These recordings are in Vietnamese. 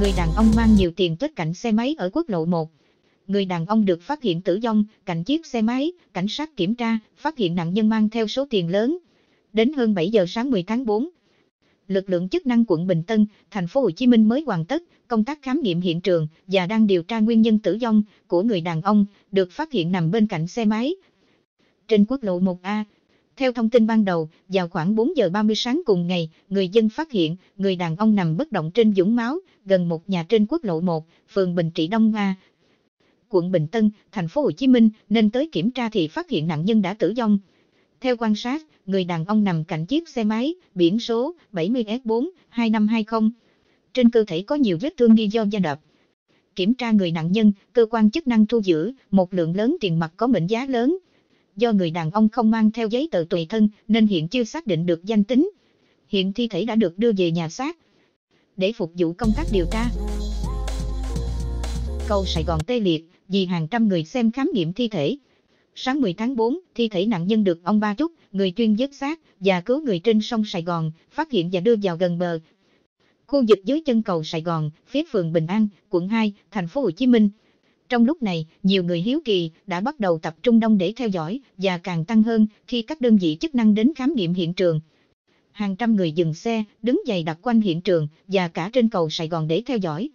Người đàn ông mang nhiều tiền tích cạnh xe máy ở quốc lộ 1. Người đàn ông được phát hiện tử vong cạnh chiếc xe máy, cảnh sát kiểm tra, phát hiện nạn nhân mang theo số tiền lớn. Đến hơn 7 giờ sáng 10 tháng 4, lực lượng chức năng quận Bình Tân, thành phố Hồ Chí Minh mới hoàn tất công tác khám nghiệm hiện trường và đang điều tra nguyên nhân tử vong của người đàn ông được phát hiện nằm bên cạnh xe máy. Trên quốc lộ 1A, theo thông tin ban đầu, vào khoảng 4 giờ 30 sáng cùng ngày, người dân phát hiện người đàn ông nằm bất động trên dũng máu gần một nhà trên quốc lộ 1, phường Bình Trị Đông Nga, Quận Bình Tân, thành phố Hồ Chí Minh nên tới kiểm tra thì phát hiện nạn nhân đã tử vong. Theo quan sát, người đàn ông nằm cạnh chiếc xe máy, biển số 70S4 2520. Trên cơ thể có nhiều vết thương nghi do va đập. Kiểm tra người nạn nhân, cơ quan chức năng thu giữ một lượng lớn tiền mặt có mệnh giá lớn. Do người đàn ông không mang theo giấy tờ tùy thân nên hiện chưa xác định được danh tính. Hiện thi thể đã được đưa về nhà xác để phục vụ công tác điều tra. Cầu Sài Gòn tê liệt vì hàng trăm người xem khám nghiệm thi thể. Sáng 10 tháng 4, thi thể nạn nhân được ông Ba Trúc, người chuyên vớt xác và cứu người trên sông Sài Gòn, phát hiện và đưa vào gần bờ. Khu vực dưới chân cầu Sài Gòn, phía phường Bình An, quận 2, thành phố Hồ Chí Minh. Trong lúc này, nhiều người hiếu kỳ đã bắt đầu tập trung đông để theo dõi và càng tăng hơn khi các đơn vị chức năng đến khám nghiệm hiện trường. Hàng trăm người dừng xe, đứng dày đặc quanh hiện trường và cả trên cầu Sài Gòn để theo dõi.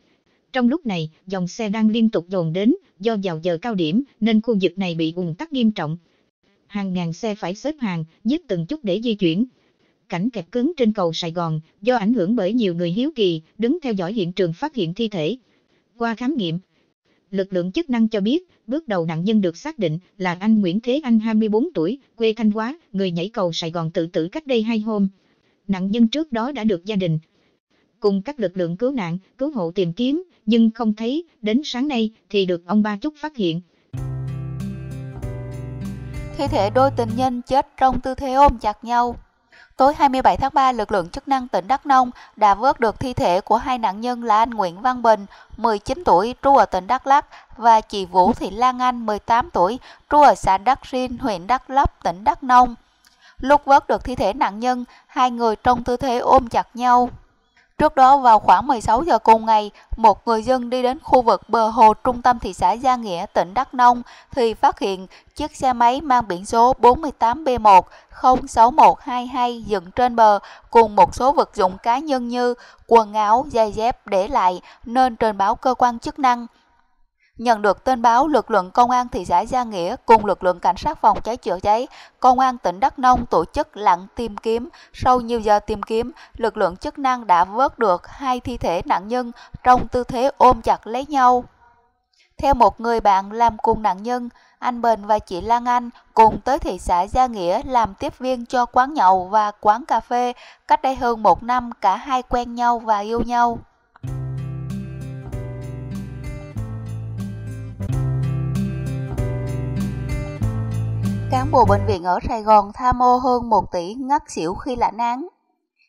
Trong lúc này, dòng xe đang liên tục dồn đến, do vào giờ cao điểm nên khu vực này bị ùn tắc nghiêm trọng. Hàng ngàn xe phải xếp hàng, nhích từng chút để di chuyển. Cảnh kẹt cứng trên cầu Sài Gòn, do ảnh hưởng bởi nhiều người hiếu kỳ, đứng theo dõi hiện trường phát hiện thi thể. Qua khám nghiệm, lực lượng chức năng cho biết, bước đầu nạn nhân được xác định là anh Nguyễn Thế Anh 24 tuổi, quê Thanh Hóa, người nhảy cầu Sài Gòn tự tử cách đây hai hôm. Nạn nhân trước đó đã được gia đình cùng các lực lượng cứu nạn, cứu hộ tìm kiếm, nhưng không thấy, đến sáng nay thì được ông Ba Trúc phát hiện. Thi thể đôi tình nhân chết trong tư thế ôm chặt nhau. Tối 27 tháng 3, lực lượng chức năng tỉnh Đắk Nông đã vớt được thi thể của hai nạn nhân là anh Nguyễn Văn Bình, 19 tuổi, trú ở tỉnh Đắk Lắk và chị Vũ Thị Lan Anh, 18 tuổi, trú ở xã Đắk Rin, huyện Đắk Lắk, tỉnh Đắk Nông. Lúc vớt được thi thể nạn nhân, hai người trong tư thế ôm chặt nhau. Trước đó vào khoảng 16 giờ cùng ngày, một người dân đi đến khu vực bờ hồ trung tâm thị xã Gia Nghĩa, tỉnh Đắk Nông thì phát hiện chiếc xe máy mang biển số 48B1 06122 dựng trên bờ cùng một số vật dụng cá nhân như quần áo, giày dép để lại nên trình báo cơ quan chức năng. Nhận được tin báo, lực lượng công an thị xã Gia Nghĩa cùng lực lượng cảnh sát phòng cháy chữa cháy, công an tỉnh Đắk Nông tổ chức lặn tìm kiếm. Sau nhiều giờ tìm kiếm, lực lượng chức năng đã vớt được hai thi thể nạn nhân trong tư thế ôm chặt lấy nhau. Theo một người bạn làm cùng nạn nhân, anh Bình và chị Lan Anh cùng tới thị xã Gia Nghĩa làm tiếp viên cho quán nhậu và quán cà phê. Cách đây hơn một năm, cả hai quen nhau và yêu nhau. Cán bộ bệnh viện ở Sài Gòn tham ô hơn 1 tỷ ngất xỉu khi lãnh án.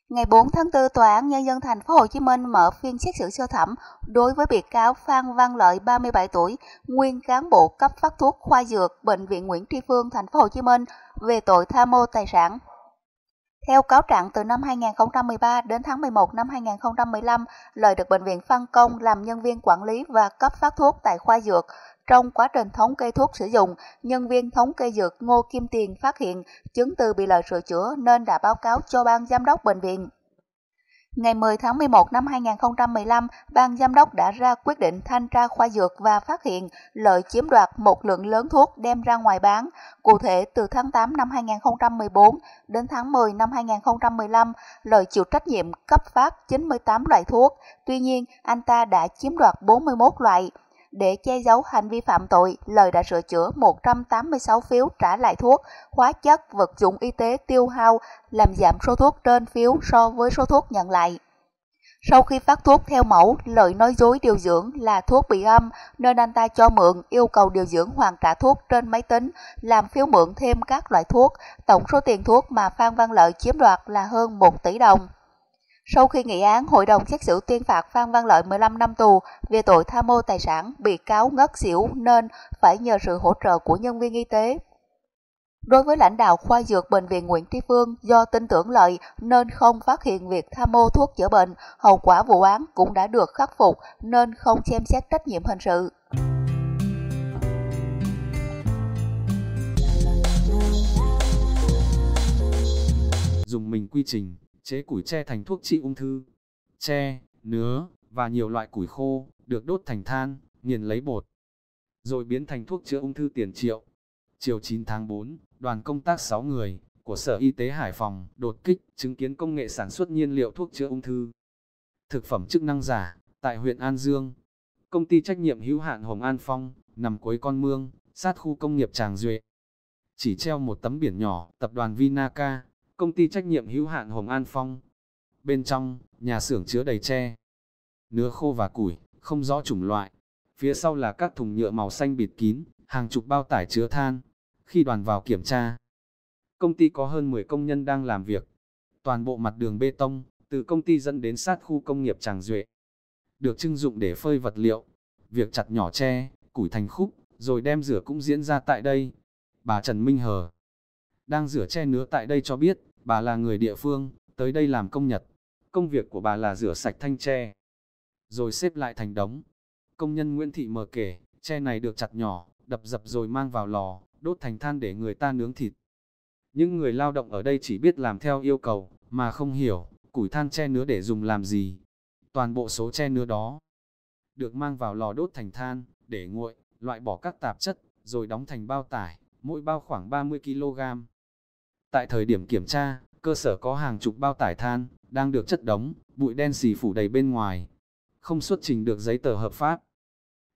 Ngày 4 tháng 4, Tòa án Nhân dân thành phố Hồ Chí Minh mở phiên xét xử sơ thẩm đối với bị cáo Phan Văn Lợi, 37 tuổi, nguyên cán bộ cấp phát thuốc khoa dược Bệnh viện Nguyễn Tri Phương, thành phố Hồ Chí Minh về tội tham mô tài sản. Theo cáo trạng từ năm 2013 đến tháng 11 năm 2015, Lợi được bệnh viện phân công làm nhân viên quản lý và cấp phát thuốc tại khoa dược, trong quá trình thống kê thuốc sử dụng, nhân viên thống kê dược Ngô Kim Tiền phát hiện chứng từ bị lợi sửa chữa nên đã báo cáo cho ban giám đốc bệnh viện. Ngày 10 tháng 11 năm 2015, ban giám đốc đã ra quyết định thanh tra khoa dược và phát hiện lợi chiếm đoạt một lượng lớn thuốc đem ra ngoài bán. Cụ thể, từ tháng 8 năm 2014 đến tháng 10 năm 2015, lợi chịu trách nhiệm cấp phát 98 loại thuốc. Tuy nhiên, anh ta đã chiếm đoạt 41 loại. Để che giấu hành vi phạm tội, Lời đã sửa chữa 186 phiếu trả lại thuốc, hóa chất, vật dụng y tế tiêu hao, làm giảm số thuốc trên phiếu so với số thuốc nhận lại. Sau khi phát thuốc theo mẫu, Lợi nói dối điều dưỡng là thuốc bị âm nên anh ta cho mượn yêu cầu điều dưỡng hoàn trả thuốc trên máy tính, làm phiếu mượn thêm các loại thuốc. Tổng số tiền thuốc mà Phan Văn Lợi chiếm đoạt là hơn 1 tỷ đồng. Sau khi nghị án, hội đồng xét xử tuyên phạt Phan Văn Lợi 15 năm tù về tội tham mô tài sản, bị cáo ngất xỉu nên phải nhờ sự hỗ trợ của nhân viên y tế. Đối với lãnh đạo khoa dược Bệnh viện Nguyễn Tri Phương do tin tưởng lợi nên không phát hiện việc tham mô thuốc chữa bệnh, hậu quả vụ án cũng đã được khắc phục nên không xem xét trách nhiệm hình sự. Dùng mình quy trình, chế củi tre thành thuốc trị ung thư. Tre, nứa và nhiều loại củi khô được đốt thành than, nghiền lấy bột, rồi biến thành thuốc chữa ung thư tiền triệu. Chiều 9 tháng 4, đoàn công tác 6 người của Sở Y tế Hải Phòng đột kích chứng kiến công nghệ sản xuất nhiên liệu thuốc chữa ung thư. Thực phẩm chức năng giả tại huyện An Dương. Công ty trách nhiệm hữu hạn Hồng An Phong nằm cuối con mương, sát khu công nghiệp Tràng Duệ. Chỉ treo một tấm biển nhỏ, tập đoàn Vinaca, công ty trách nhiệm hữu hạn Hồng An Phong. Bên trong, nhà xưởng chứa đầy tre, nứa khô và củi, không rõ chủng loại. Phía sau là các thùng nhựa màu xanh bịt kín, hàng chục bao tải chứa than. Khi đoàn vào kiểm tra, công ty có hơn 10 công nhân đang làm việc. Toàn bộ mặt đường bê tông, từ công ty dẫn đến sát khu công nghiệp Tràng Duệ, được trưng dụng để phơi vật liệu. Việc chặt nhỏ tre, củi thành khúc, rồi đem rửa cũng diễn ra tại đây. Bà Trần Minh Hờ đang rửa tre nứa tại đây cho biết, bà là người địa phương, tới đây làm công nhật. Công việc của bà là rửa sạch thanh tre, rồi xếp lại thành đống. Công nhân Nguyễn Thị mở kể, tre này được chặt nhỏ, đập dập rồi mang vào lò, đốt thành than để người ta nướng thịt. Những người lao động ở đây chỉ biết làm theo yêu cầu, mà không hiểu, củi than tre nứa để dùng làm gì. Toàn bộ số tre nứa đó được mang vào lò đốt thành than, để nguội, loại bỏ các tạp chất, rồi đóng thành bao tải, mỗi bao khoảng 30 kg. Tại thời điểm kiểm tra, cơ sở có hàng chục bao tải than, đang được chất đống, bụi đen xì phủ đầy bên ngoài, không xuất trình được giấy tờ hợp pháp.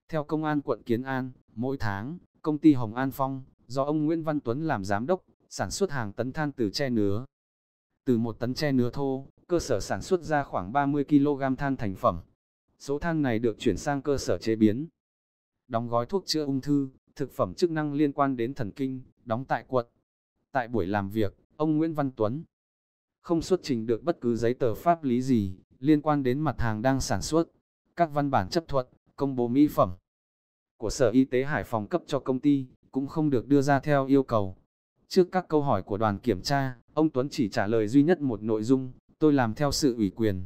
Theo Công an quận Kiến An, mỗi tháng, công ty Hồng An Phong, do ông Nguyễn Văn Tuấn làm giám đốc, sản xuất hàng tấn than từ tre nứa. Từ một tấn tre nứa thô, cơ sở sản xuất ra khoảng 30 kg than thành phẩm. Số than này được chuyển sang cơ sở chế biến. Đóng gói thuốc chữa ung thư, thực phẩm chức năng liên quan đến thần kinh, đóng tại quận. Tại buổi làm việc, ông Nguyễn Văn Tuấn không xuất trình được bất cứ giấy tờ pháp lý gì liên quan đến mặt hàng đang sản xuất các văn bản chấp thuận, công bố mỹ phẩm của Sở Y tế Hải Phòng cấp cho công ty, cũng không được đưa ra theo yêu cầu. Trước các câu hỏi của đoàn kiểm tra, ông Tuấn chỉ trả lời duy nhất một nội dung, tôi làm theo sự ủy quyền.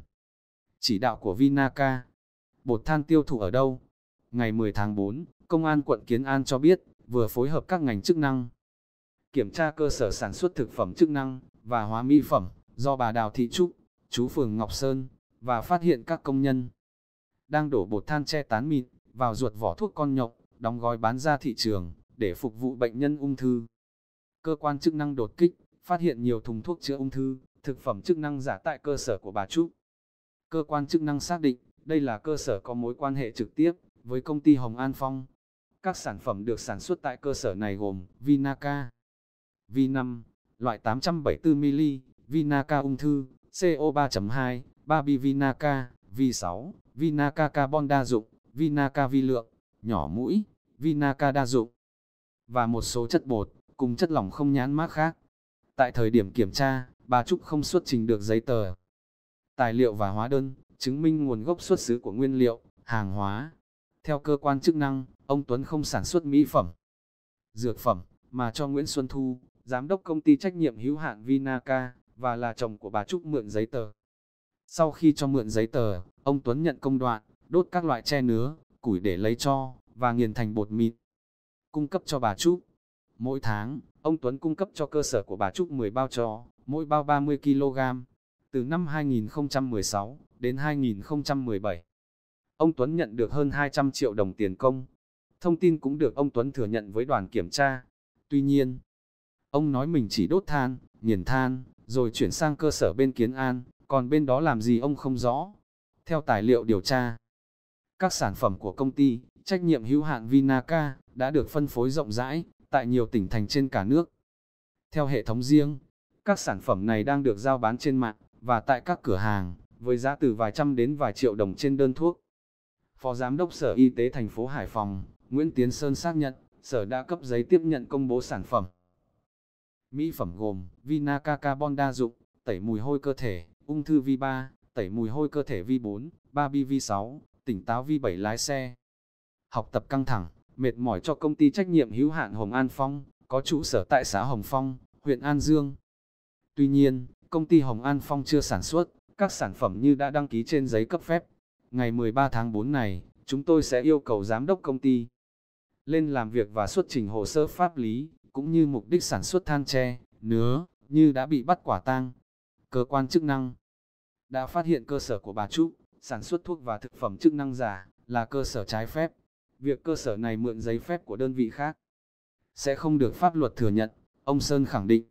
Chỉ đạo của Vinaca, bột than tiêu thụ ở đâu? Ngày 10 tháng 4, Công an quận Kiến An cho biết, vừa phối hợp các ngành chức năng, kiểm tra cơ sở sản xuất thực phẩm chức năng và hóa mỹ phẩm do bà Đào Thị Trúc, chú phường Ngọc Sơn, và phát hiện các công nhân đang đổ bột than che tán mịn, vào ruột vỏ thuốc con nhộng, đóng gói bán ra thị trường, để phục vụ bệnh nhân ung thư. Cơ quan chức năng đột kích, phát hiện nhiều thùng thuốc chữa ung thư, thực phẩm chức năng giả tại cơ sở của bà Trúc. Cơ quan chức năng xác định, đây là cơ sở có mối quan hệ trực tiếp với công ty Hồng An Phong. Các sản phẩm được sản xuất tại cơ sở này gồm Vinaca, V5, loại 874ml, Vinaca ung thư, CO 3.2, Babi Vinaca, V6, Vinaca carbon đa dụng, Vinaca vi lượng, nhỏ mũi, Vinaca đa dụng và một số chất bột, cùng chất lỏng không nhãn mát khác. Tại thời điểm kiểm tra, bà Trúc không xuất trình được giấy tờ, tài liệu và hóa đơn, chứng minh nguồn gốc xuất xứ của nguyên liệu, hàng hóa. Theo cơ quan chức năng, ông Tuấn không sản xuất mỹ phẩm, dược phẩm, mà cho Nguyễn Xuân Thu, giám đốc công ty trách nhiệm hữu hạn Vinaca, và là chồng của bà Trúc mượn giấy tờ. Sau khi cho mượn giấy tờ, ông Tuấn nhận công đoạn, đốt các loại tre nứa, củi để lấy cho, và nghiền thành bột mịn. Cung cấp cho bà Trúc. Mỗi tháng, ông Tuấn cung cấp cho cơ sở của bà Trúc 10 bao cho, mỗi bao 30 kg. Từ năm 2016 đến 2017, ông Tuấn nhận được hơn 200 triệu đồng tiền công. Thông tin cũng được ông Tuấn thừa nhận với đoàn kiểm tra. Tuy nhiên, ông nói mình chỉ đốt than, nghiền than, rồi chuyển sang cơ sở bên Kiến An, còn bên đó làm gì ông không rõ. Theo tài liệu điều tra, các sản phẩm của công ty, trách nhiệm hữu hạn Vinaca, đã được phân phối rộng rãi, tại nhiều tỉnh thành trên cả nước. Theo hệ thống riêng, các sản phẩm này đang được giao bán trên mạng, và tại các cửa hàng, với giá từ vài trăm đến vài triệu đồng trên đơn thuốc. Phó Giám đốc Sở Y tế thành phố Hải Phòng, Nguyễn Tiến Sơn xác nhận, Sở đã cấp giấy tiếp nhận công bố sản phẩm. Mỹ phẩm gồm Vinaca Carbon đa dụng, tẩy mùi hôi cơ thể, ung thư vi 3, tẩy mùi hôi cơ thể vi 4, 3B V6, tỉnh táo vi 7 lái xe. Học tập căng thẳng, mệt mỏi cho công ty trách nhiệm hữu hạn Hồng An Phong, có trụ sở tại xã Hồng Phong, huyện An Dương. Tuy nhiên, công ty Hồng An Phong chưa sản xuất, các sản phẩm như đã đăng ký trên giấy cấp phép. Ngày 13 tháng 4 này, chúng tôi sẽ yêu cầu giám đốc công ty lên làm việc và xuất trình hồ sơ pháp lý, cũng như mục đích sản xuất than tre, nứa, như đã bị bắt quả tang. Cơ quan chức năng đã phát hiện cơ sở của bà Trúc, sản xuất thuốc và thực phẩm chức năng giả, là cơ sở trái phép. Việc cơ sở này mượn giấy phép của đơn vị khác, sẽ không được pháp luật thừa nhận, ông Sơn khẳng định.